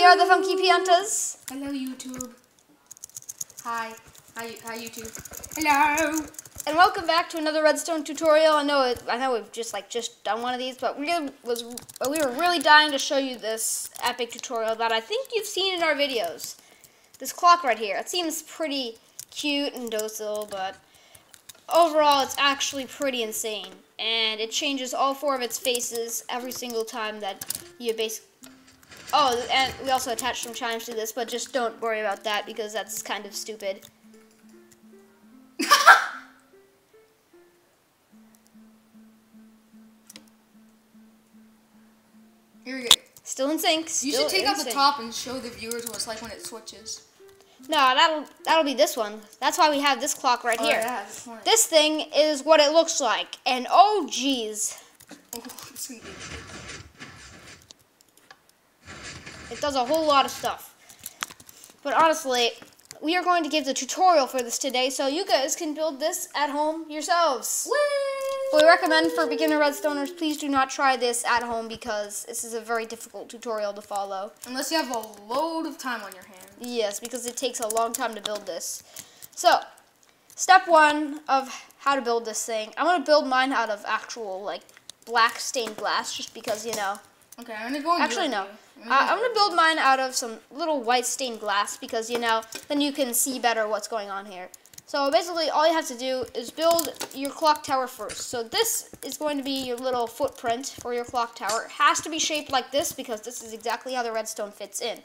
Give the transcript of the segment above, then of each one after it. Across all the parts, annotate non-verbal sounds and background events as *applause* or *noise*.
We are the Funky Piantas. Hello, YouTube. Hi. Hi, hi, YouTube. Hello. And welcome back to another redstone tutorial. I know it, I know we've just like just done one of these, but we was we were really dying to show you this epic tutorial that I think you've seen in our videos. This clock right here. It seems pretty cute and docile, but overall it's actually pretty insane. And it changes all four of its faces every single time that you basically Oh, and we also attached some chimes to this, but just don't worry about that because that's kind of stupid. *laughs* Here we go. Still in sync. You should take out the sync. top and show the viewers what it's like when it switches. No, that'll that'll be this one. That's why we have this clock right Oh, here. yeah, this. This thing is what it looks like, and oh geez, Oh, it's gonna be. It does a whole lot of stuff. But honestly, we are going to give the tutorial for this today, so you guys can build this at home yourselves. We recommend for beginner redstoners, please do not try this at home because this is a very difficult tutorial to follow. Unless you have a load of time on your hands. Yes, because it takes a long time to build this. So, step one of how to build this thing. I'm going to build mine out of actual, like, black stained glass, just because, you know. Okay, I'm gonna go and Actually, no. you. Uh, I'm going to build mine out of some little white stained glass, because, you know, then you can see better what's going on here. So, basically, all you have to do is build your clock tower first. So, this is going to be your little footprint for your clock tower. It has to be shaped like this, because this is exactly how the redstone fits in.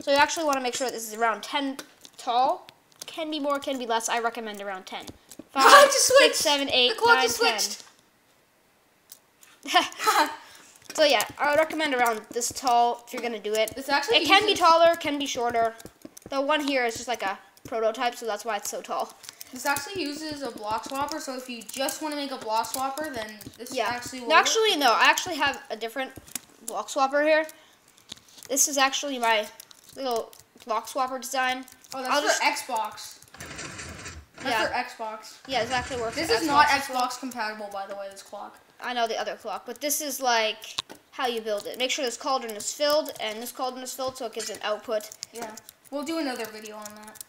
So you actually want to make sure that this is around 10 tall. Can be more, can be less. I recommend around 10. *laughs* Five, Oh, it just six, seven, eight, The clock nine, just switched. 10. *laughs* so yeah, I would recommend around this tall if you're going to do it. This actually It can be taller, can be shorter. The one here is just like a prototype, so that's why it's so tall. This actually uses a block swapper, so if you just want to make a block swapper, then this Yeah. actually will no, work. actually, no. I actually have a different block swapper here. This is actually my little block swapper design. Oh, that's I'll for just- Xbox. That's Yeah. for Xbox. Yeah, it's actually works. This is not Xbox. Xbox compatible, by the way, this clock. I know the other clock, but this is like how you build it. Make sure this cauldron is filled and this cauldron is filled so it gives an output. Yeah. We'll do another video on that.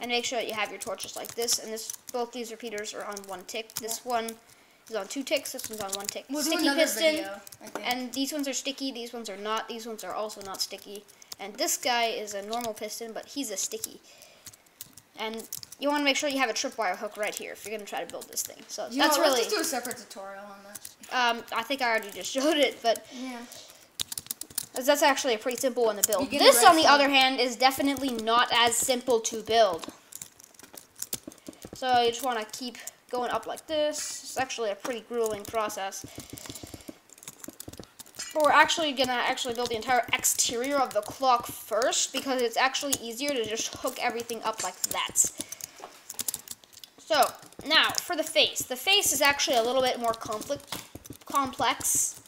And make sure that you have your torches like this. And this both these repeaters are on one tick. This one is on two ticks. This one's on one tick. We'll sticky piston. video. And these ones are sticky. These ones are not. These ones are also not sticky. And this guy is a normal piston, but he's a sticky. And you want to make sure you have a tripwire hook right here if you're going to try to build this thing. So You that's know, really. Let's just do a separate tutorial on that. Um, I think I already just *laughs* showed it, but Yeah. That's actually a pretty simple one to build. This, on the other hand, is definitely not as simple to build. So you just want to keep going up like this. It's actually a pretty grueling process. But we're actually going to actually build the entire exterior of the clock first because it's actually easier to just hook everything up like that. So, now, for the face. The face is actually a little bit more conflict, complex.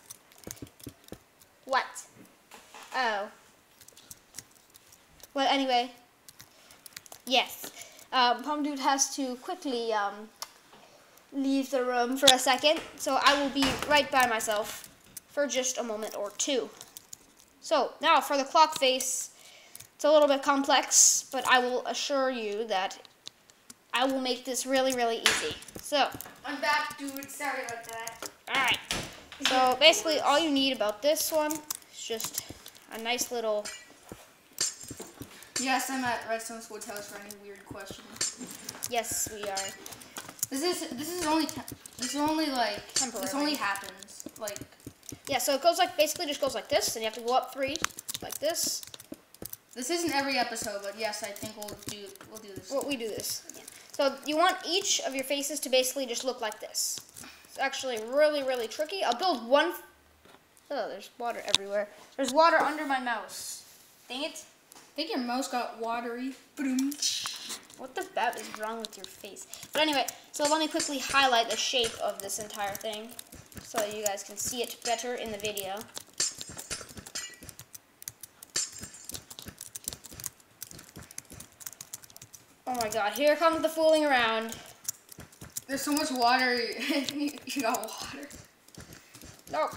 What? Oh. Well, anyway. Yes. Um, Palm Dude has to quickly um, leave the room for a second, so I will be right by myself for just a moment or two. So, now for the clock face. It's a little bit complex, but I will assure you that I will make this really, really easy. So, I'm back, dude. Sorry about that. Alright. So basically all you need about this one is just a nice little Yes, I'm at Redstone School House for any weird questions. yes we are. This is this is only this is only like Temporary. this only happens like Yeah, so it goes like basically just goes like this and you have to go up three like this. this isn't every episode, but yes, I think we'll do we'll do this. Well, we do this. So you want each of your faces to basically just look like this. It's actually really, really tricky. I'll build one. Oh, there's water everywhere. There's water under my mouse. Dang it. I think your mouse got watery. Boom. What the bat is wrong with your face? But anyway, so let me quickly highlight the shape of this entire thing so you guys can see it better in the video. Oh my god, here comes the fooling around. There's so much water. *laughs* you got water. No,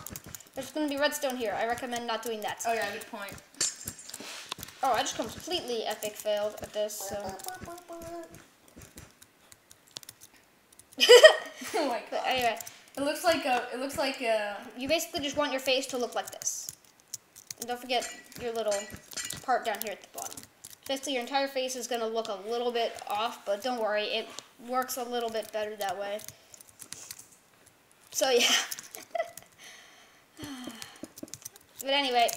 there's going to be redstone here. I recommend not doing that. Oh yeah, good point. Oh, I just completely epic failed at this. So. *laughs* *laughs* oh my god. anyway, It looks like a. It looks like a. you basically just want your face to look like this. And don't forget your little part down here at the. Basically, your entire face is going to look a little bit off, but don't worry, it works a little bit better that way. So *laughs* yeah. but anyway,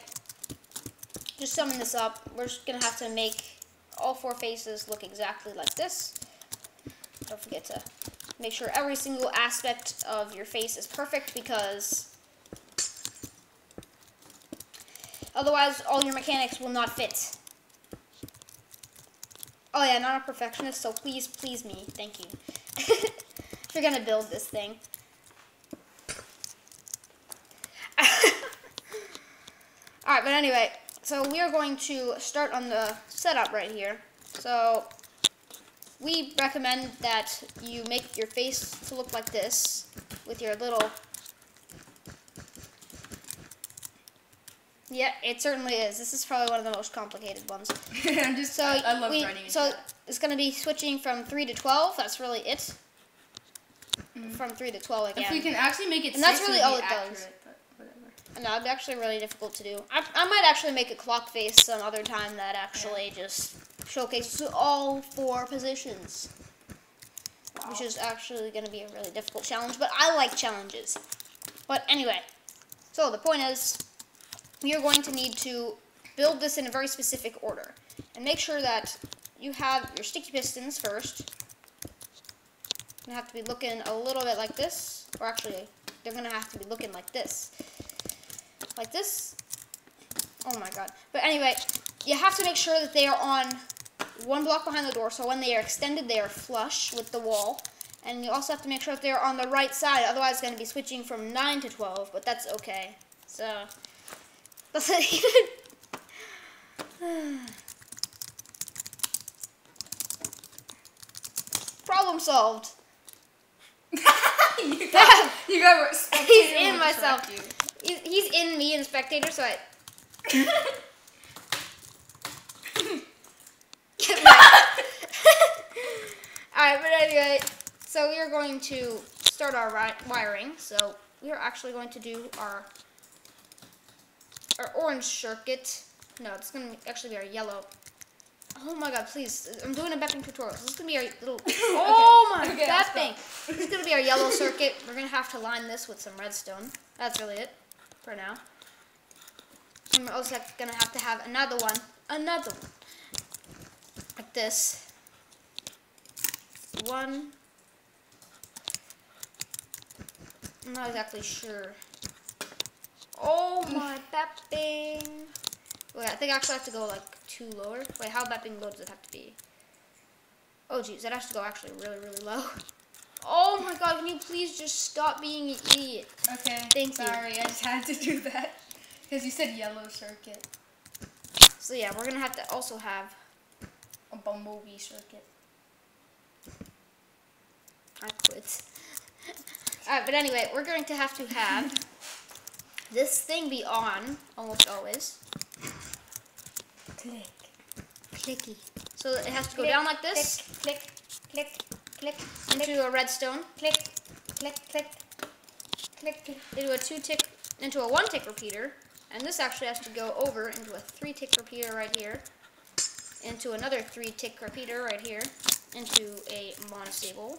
just summing this up, we're just going to have to make all four faces look exactly like this. Don't forget to make sure every single aspect of your face is perfect because otherwise all your mechanics will not fit. Oh yeah, not a perfectionist, so please, please me. Thank you. if *laughs* you're gonna build this thing. *laughs* Alright, but anyway, so we are going to start on the setup right here. So we recommend that you make your face to look like this with your little yeah it certainly is this is probably one of the most complicated ones *laughs* I'm just. so I, I love we, so that. it's going to be switching from 3 to 12 that's really it mm-hmm. from 3 to 12 again If we can actually make it. And that's really all it does. accurate, but whatever. no it'd be actually really difficult to do I, I might actually make a clock face some other time that actually just showcases all four positions which is actually going to be a really difficult challenge, but I like challenges. But anyway, so the point is, you're going to need to build this in a very specific order. And make sure that you have your sticky pistons first. They have to be looking a little bit like this, or actually, they're going to have to be looking like this. Like this. Oh my god. But anyway, you have to make sure that they are on one block behind the door, so when they are extended, they are flush with the wall. And you also have to make sure that they're on the right side, otherwise it's going to be switching from 9 to 12, but that's okay. So, that's *laughs* even... Problem solved. *laughs* you got. You got. *laughs* He's in myself. He's, he's in me and spectator, so I... Alright, but anyway, so we are going to start our wiring. So we are actually going to do our our orange circuit. No, it's going to actually be our yellow. Oh my god, please. I'm doing a bepping tutorial. This is going to be our little... *laughs* Oh my, Okay, I'll bepping. This is going to be our yellow circuit. We're going to have to line this with some redstone. That's really it for now. And we're also going to have to have another one. Another one. Like this. One. I'm not exactly sure. Oh my bepping. Wait, I think I actually have to go like two lower. Wait, how bepping low does it have to be? Oh geez, that has to go actually really, really low. *laughs* Oh my god, can you please just stop being an idiot? Okay. Thank you. sorry, I just had to do that because you said yellow circuit, So yeah, we're gonna have to also have a bumblebee circuit. I quit. *laughs* Alright, but anyway, we're going to have to have *laughs* this thing be on almost always. Click. Clicky. So it has to go down like this Click. Click. Click. Click. Into a redstone, Click. Click. Click. Click. Click. into a two tick, into a one tick repeater, and this actually has to go over into a three tick repeater right here, into another three tick repeater right here, into a monostable,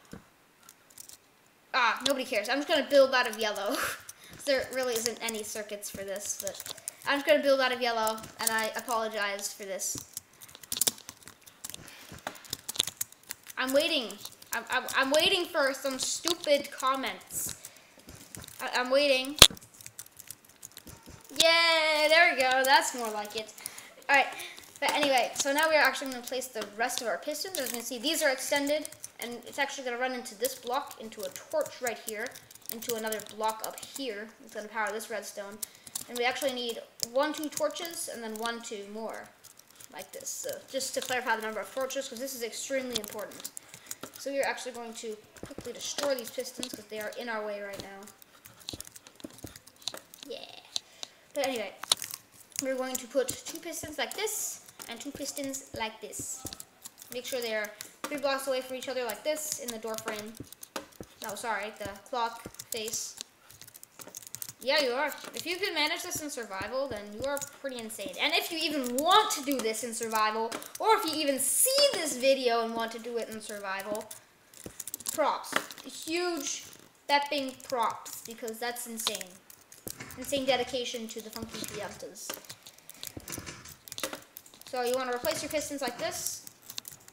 Ah, nobody cares. I'm just going to build out of yellow. *laughs* there really isn't any circuits for this, but I'm just going to build out of yellow, and I apologize for this. I'm waiting. I'm, I'm, I'm waiting for some stupid comments. I, I'm waiting. Yeah, there we go. That's more like it. Alright. But anyway, so now we're actually going to place the rest of our pistons. As you can see, these are extended, and it's actually going to run into this block, into a torch right here, into another block up here. It's going to power this redstone. And we actually need one, two torches, and then one, two more, like this. So just to clarify the number of torches, because this is extremely important. So we're actually going to quickly destroy these pistons, because they are in our way right now. Yeah. But anyway, we're going to put two pistons like this, and two pistons like this. Make sure they're three blocks away from each other like this in the door frame. No, sorry, the clock face. Yeah, you are. If you can manage this in survival, then you are pretty insane. And if you even want to do this in survival, or if you even see this video and want to do it in survival, props. Huge bepping props, because that's insane. Insane dedication to the Funky Piantas. So you want to replace your pistons like this.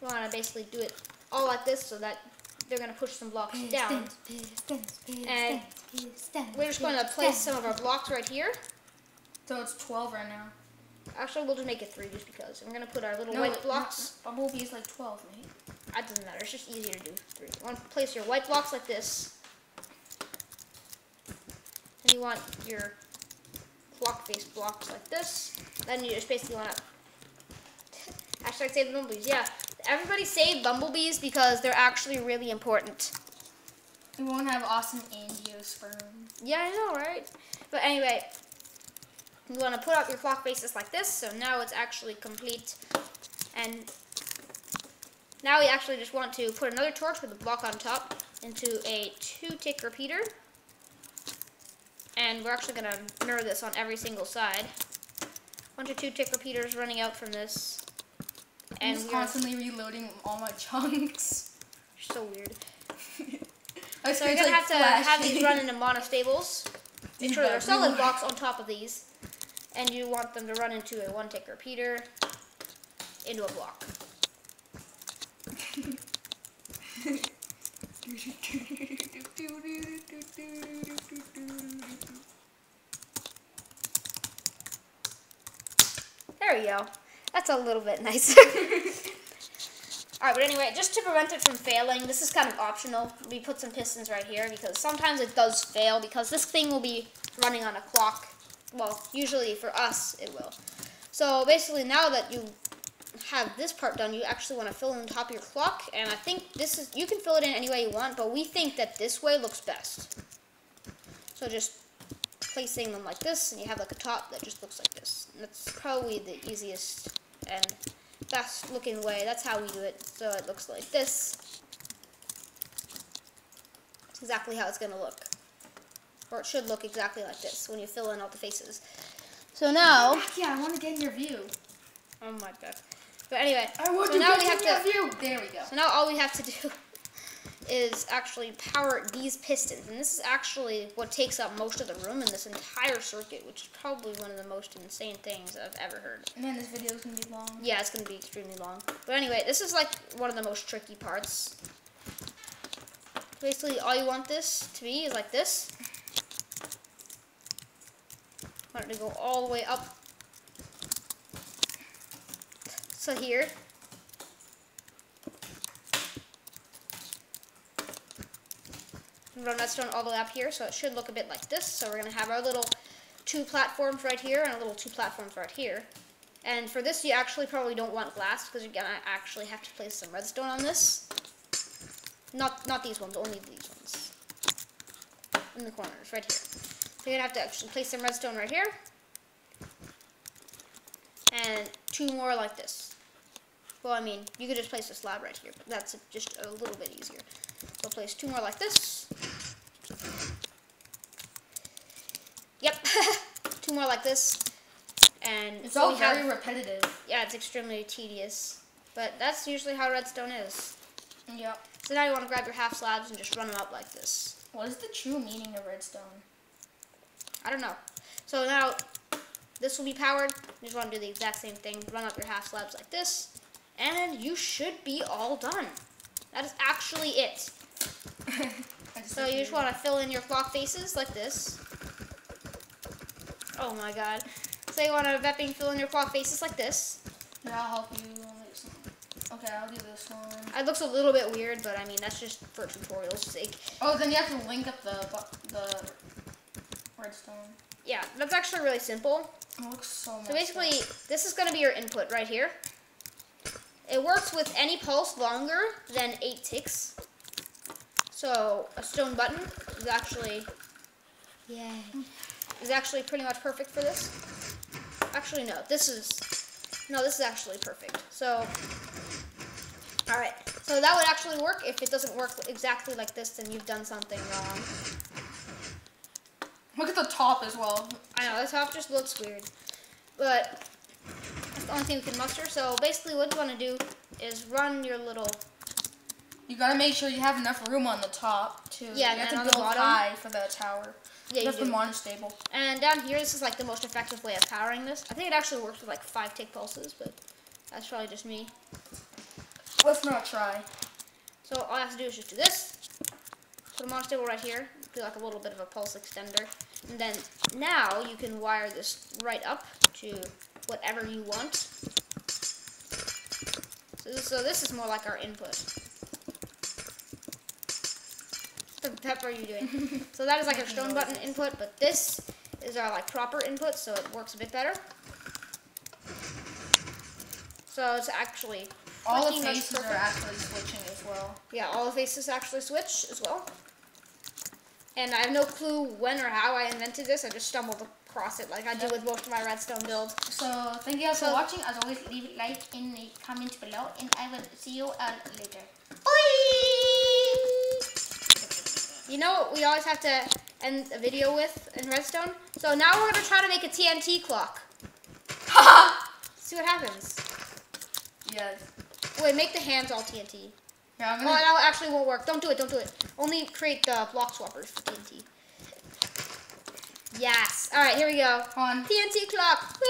You want to basically do it all like this so that they're going to push some blocks down. And we're just going to place some of our blocks right here. So it's 12 right now. Actually, we'll just make it three just because. And we're going to put our little No, white blocks. no, Bumblebee is like 12, mate. That doesn't matter. It's just easier to do three. You want to place your white blocks like this. And you want your block face blocks like this. Then you just basically want to... *laughs* Hashtag save the bumblebees. Yeah, everybody save bumblebees because they're actually really important. We won't have awesome angiosperm. Yeah, I know, right? But anyway, you want to put up your clock faces like this, so now it's actually complete. And now we actually just want to put another torch with a block on top into a two-tick repeater. And we're actually going to mirror this on every single side. Bunch of two-tick repeaters running out from this. I'm And just constantly reloading all my chunks. so weird. *laughs* I So you're gonna have to have these run into monostables. *laughs* Make sure there are solid blocks on top of these, and you want them to run into a one-tick repeater into a block. *laughs* There we go. That's a little bit nicer. *laughs* Alright, but anyway, just to prevent it from failing, this is kind of optional. We put some pistons right here because sometimes it does fail because this thing will be running on a clock. Well, usually for us it will. So basically now that you have this part done, you actually want to fill in the top of your clock. And I think this is, you can fill it in any way you want, but we think that this way looks best. So just placing them like this, and you have like a top that just looks like this. And that's probably the easiest and best looking way. That's how we do it. So it looks like this. It's exactly how it's going to look. Or it should look exactly like this when you fill in all the faces. So now, Yeah, I want to get your view. oh my god. But anyway, I want So to now get we have your to- view. There we go. so now all we have to do is actually power these pistons. And this is actually what takes up most of the room in this entire circuit, which is probably one of the most insane things I've ever heard. Man, this video is gonna be long. Yeah, it's going to be extremely long. But anyway, this is like one of the most tricky parts. Basically, all you want this to be is like this. Want it to go all the way up. So here. Redstone all the way up here, so it should look a bit like this. So we're going to have our little two platforms right here and a little two platforms right here. And for this, you actually probably don't want glass because you're gonna actually have to place some redstone on this. Not not these ones, only these ones. In the corners, right here. So you're gonna have to actually place some redstone right here. And two more like this. Well, I mean, you could just place a slab right here, but that's just a little bit easier. So place two more like this. Yep, two more like this. And It's so all we have- very repetitive. yeah, it's extremely tedious. But that's usually how redstone is. Yep. So now you want to grab your half slabs and just run them up like this. What is the true meaning of redstone? I don't know. So now this will be powered. You just want to do the exact same thing. Run up your half slabs like this. And you should be all done. That is actually it. *laughs* So you just want to fill in your clock faces like this. Oh my god. So you want to Vepping fill in your clock faces like this. Yeah, I'll help you. I'll make some. Okay, I'll do this one. It looks a little bit weird, but I mean that's just for tutorial's sake. Oh, then you have to link up the the redstone. Yeah, that's actually really simple. It looks so much. So basically, this is going to be your input right here. It works with any pulse longer than 8 ticks. So a stone button is actually, yeah, is actually pretty much perfect for this. Actually, no, this is, no, this is actually perfect. So, all right, so that would actually work. If it doesn't work exactly like this, then you've done something wrong. Look at the top as well. I know, the top just looks weird. But that's the only thing we can muster. So basically what you want to do is run your little, You gotta make sure you have enough room on the top too. Yeah, you have to build high for the tower. Yeah, you That's the do. monostable. And down here, this is like the most effective way of powering this. I think it actually works with like five tick pulses, but that's probably just me. Let's not try. So all I have to do is just do this, put a monostable right here, do like a little bit of a pulse extender, and then now you can wire this right up to whatever you want. So this, so this is more like our input. What the are you doing? so that is like our stone button input, but this is our like proper input, so it works a bit better. So it's actually All the faces are actually switching as well. Yeah, all the faces actually switch as well. And I have no clue when or how I invented this. I just stumbled across it like I do with most of my redstone builds. So thank you guys So- for watching. As always, leave a like in the comments below, and I will see you all later. You know what we always have to end a video with in redstone? So now we're going to try to make a TNT clock. *laughs* See what happens. yes. Wait, make the hands all TNT. Yeah, I'm Oh, gonna. that actually won't work. Don't do it, don't do it. Only create the block swappers for TNT. Yes. All right, here we go. on. TNT clock. Woo!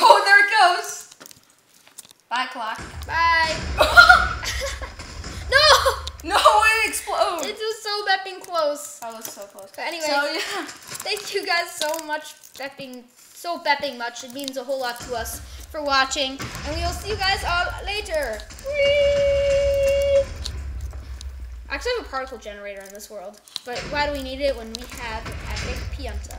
Oh, there it goes. Bye, clock. Bye. *laughs* *laughs* no! it explodes. It was so bepping close. That was so close. But anyway, So yeah. *laughs* thank you guys so much bepping, so bepping much. It means a whole lot to us for watching. And we will see you guys all later. Whee! I actually have a particle generator in this world. But why do we need it when we have Epic Pianta?